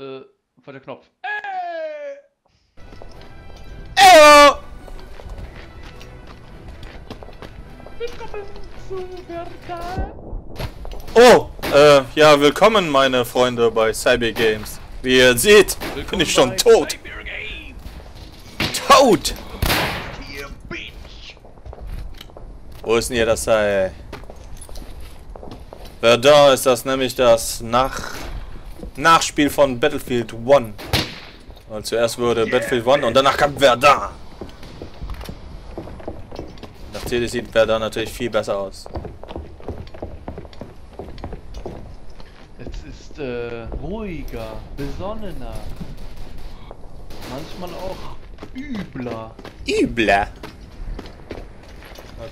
Äh, war der Knopf. Ey! Eyo! Willkommen zu Verda. Oh, äh, ja, willkommen meine Freunde bei Cyber Games. Wie ihr seht, bin ich schon tot. Tot! Hier! Wo ist denn hier das Seil? Verdun ist das nämlich das Nach Nachspiel von Battlefield 1. Und zuerst wurde Battlefield 1 und danach kam Verdun. Natürlich sieht Verdun natürlich viel besser aus. Es ist äh, ruhiger, besonnener. Manchmal auch übler. Übler.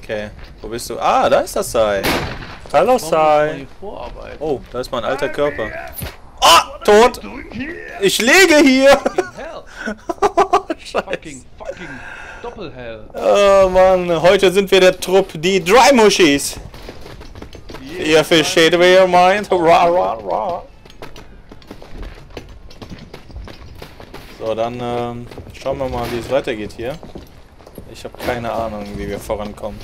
Okay, wo bist du? Ah, da ist das Seil. Hallo vorarbeiten? Oh, da ist mein alter Körper. Tot! Ich liege hier! Scheiße. Fucking, fucking Doppelhell! Oh Mann, heute sind wir der Trupp, die Dry Mushis. Ihr versteht, wie ihr meint. Ra, ra, ra. So, dann ähm, schauen wir mal, wie es weitergeht hier. Ich habe keine Ahnung, wie wir vorankommen.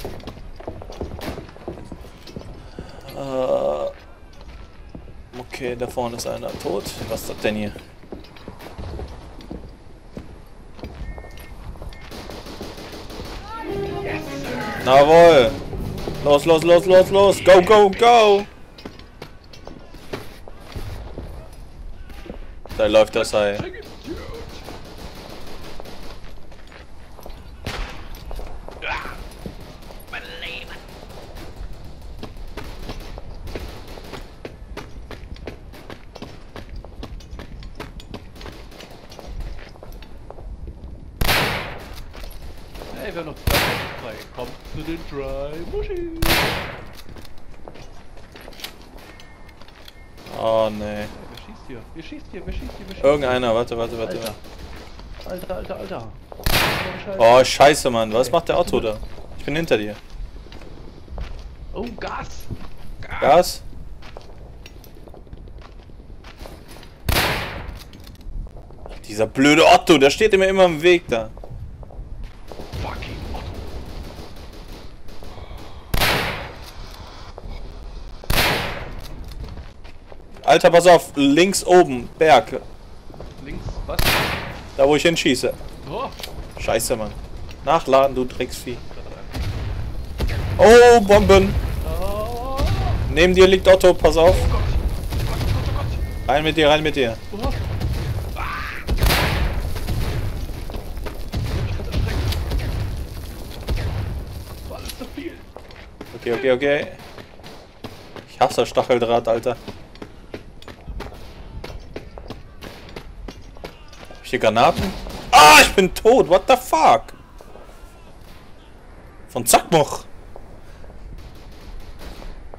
Äh, okay, da vorne ist einer tot. Was ist das denn hier? Jawohl! Los, los, los, los, los! Go, go, go! Da läuft das Ei. Hey, wir haben noch zwei frei. Kommt zu den Dry Mushis! Oh nee. Hey, wer schießt hier? Wer schießt hier? Wer schießt hier? Wer schießt Irgendeiner, warte, warte, warte. Alter. Alter, alter, alter. Oh, Oh, scheiße, Mann. Was macht der Otto da? Ich bin hinter dir. oh Gas! Gas? Dieser blöde Otto, der steht mir immer im Weg da. Fucking Otto! Alter, pass auf, links oben, Berg. Links, was? Da wo ich hinschieße. Oh! Scheiße, Mann. Nachladen, du Drecksvieh. Oh, Bomben. Oh! Neben dir liegt Otto, pass auf. Oh Gott! Oh Gott, Gott, Rein mit dir, rein mit dir. Ah! Okay, okay, okay. Ich hasse das Stacheldraht, Alter. Hab ich hier Granaten? Ah, ich bin tot. What the fuck? Von Zackmoch.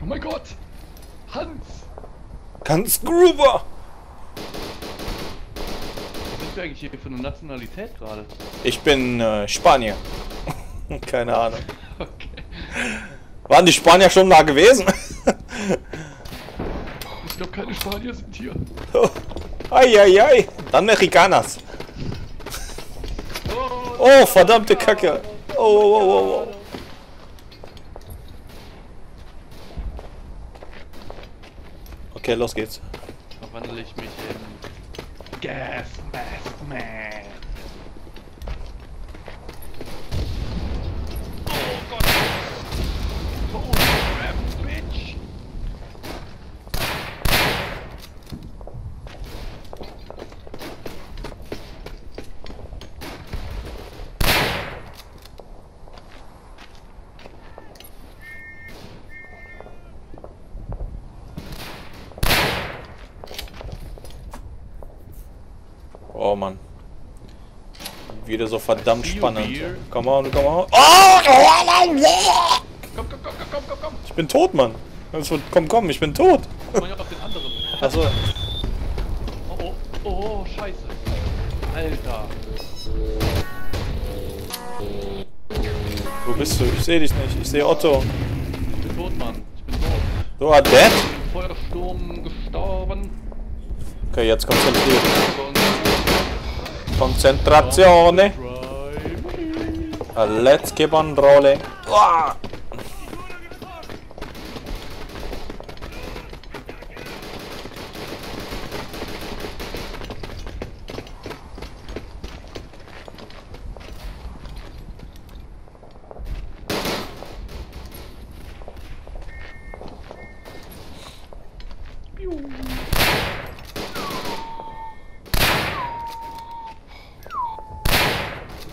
Oh mein Gott! Hans! Ganz Gruber. Was sind wir eigentlich hier für eine Nationalität gerade? Ich bin äh, Spanier. Keine Ahnung. Okay. Waren die Spanier schon da gewesen? Ich glaube, keine Spanier sind hier. Eieiei. Dann Mexicanas. Oh, verdammte Kacke. Oh, oh, oh, oh, oh. Okay, los geht's. Verwandle ich mich in Gas Mask Man. Oh Gott! Holy crap, bitch! Mann. Wieder so verdammt spannend. Come on, come on. Oh! Komm, komm, komm, komm, komm, komm, komm! Ich bin tot, Mann. Also, komm, komm, ich bin tot. Guck mal hier auf den anderen. Achso. Oh, oh, oh, oh, scheiße. Alter. Wo bist du? Ich sehe dich nicht. Ich sehe Otto. Ich bin tot, Mann. Ich bin tot. Du are dead? Feuersturm gestorben. Okay, jetzt konzentriert. Und Konzentratione. Drive. Uh, Let's keep on rolling. Uah.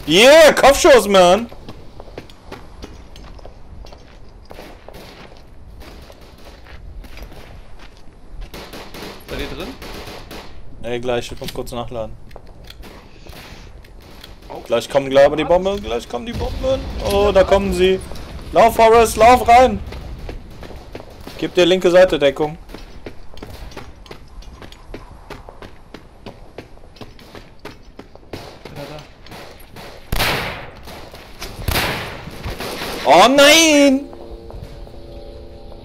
Yeah, Kopfschuss, man. Seid ihr drin? Ey, gleich, ich muss kurz nachladen. Gleich kommen gleich aber die Bomben, gleich kommen die Bomben. Oh, da kommen sie. Lauf, Forrest, lauf rein. Gib dir linke Seite Deckung. Da, da. Oh nein!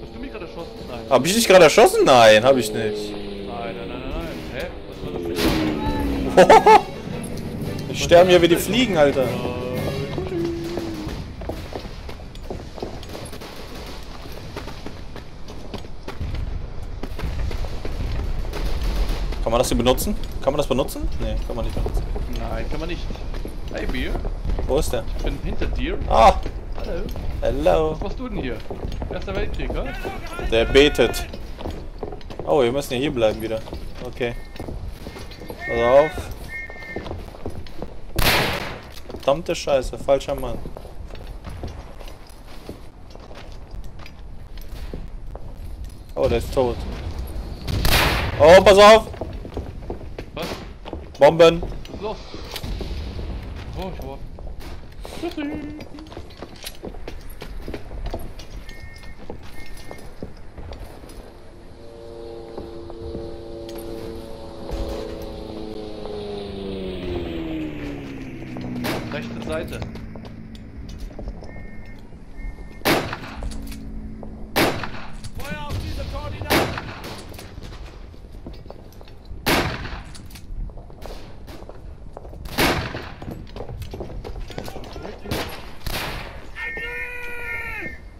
Hast du mich gerade erschossen? Nein. Hab ich dich gerade erschossen? Nein, hab ich nicht. Nein, nein, nein, nein. Hä? Was war das denn? Ich sterbe hier wie die Fliegen, Alter. Kann man das hier benutzen? Kann man das benutzen? Nee, kann man nicht benutzen. Nein, kann man nicht. Hey, Bier. Wo ist der? Ich bin hinter dir. Ah, Hallo. hello. Was machst du denn hier? Erster Weltkrieg, oder? Der betet. Oh, wir müssen ja hier bleiben wieder. Okay. Pass auf. Verdammte Scheiße, falscher Mann. Oh, der ist tot. Oh, pass auf! Was? Bomben! Los? Oh, ich war. Tschüssi. Seite. Feuer auf diese Koordinaten!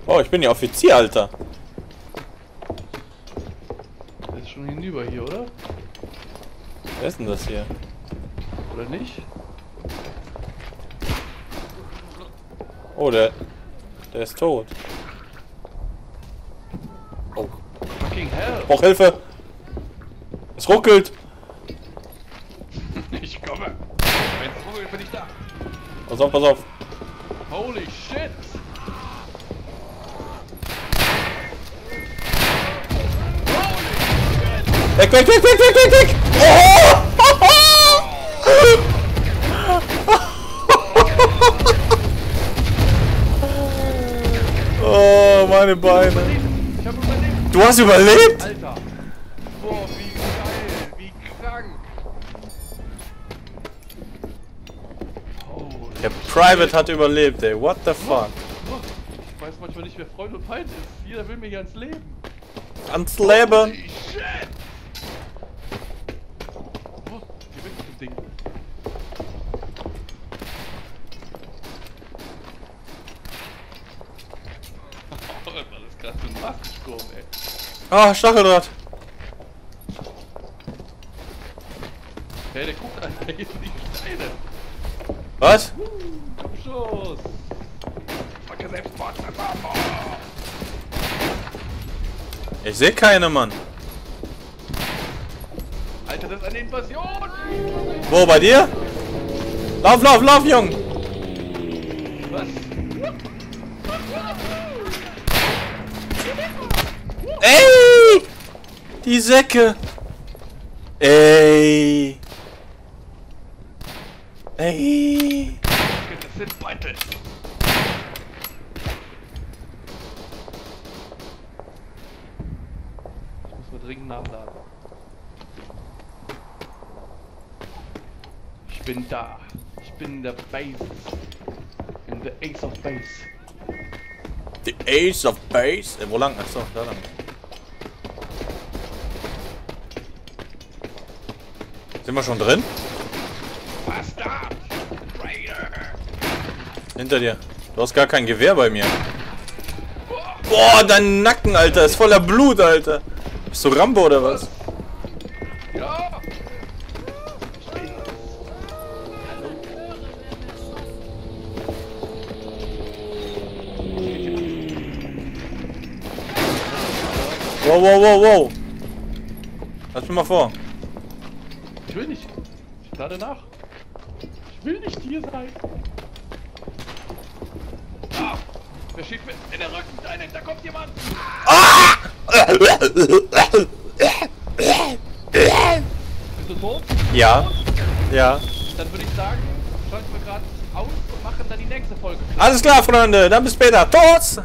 Oh, ich bin ja Offizier, Alter. Der ist schon hinüber hier, oder? Wer ist denn das hier? Oder nicht? Oh, der. Der ist tot. Oh. Fucking hell! Brauch Hilfe! Es ruckelt! Ich komme! Wenn's ruckelt, bin ich da! Pass auf, pass auf. Holy shit! Weg, weg, weg, weg, weg, weg, weg! Oh! Meine Beine. Ich hab überlebt! Du hast überlebt? Alter! Boah, wie geil! Wie krank! Holy Der Private hat überlebt, ey. What the fuck? Ich weiß manchmal nicht, wer Freund und Feind ist. Jeder will mir ganz leben. Ans Leben. Holy shit! Oh, geh weg mit dem Ding. Oh, das ist gerade Maskensturm, ey. Ah, Stacheldraht. Hey, der guckt an, hier sind die Steine. Was? Abschuss! Fucking Selbstmord! Ich sehe keine, Mann. Alter, das ist eine Invasion! Wo, bei dir? Lauf, lauf, lauf, Jung. Was? Ey! Die Säcke. Ey. Ey. Das sind Feinde! Ich muss mal dringend nachladen. Ich bin da. Ich bin in der Base. In der Ace of Base. The Ace of Base. Äh, wo lang? Achso, da lang. Sind wir schon drin? Hinter dir. Du hast gar kein Gewehr bei mir. Boah, dein Nacken, Alter, ist voller Blut, Alter. Bist du Rambo oder was? Wow, wow, wow, wow. Lass mich mal vor. Ich will nicht. Ich lade nach. Ich will nicht hier sein. Ah! Wer steht mir in der Rücken? Da, da kommt jemand! Bist du tot? Ja. Ja. Dann würde ich sagen, schalten wir gerade aus und machen dann die nächste Folge. Alles klar, Freunde. Dann bis später. Tots!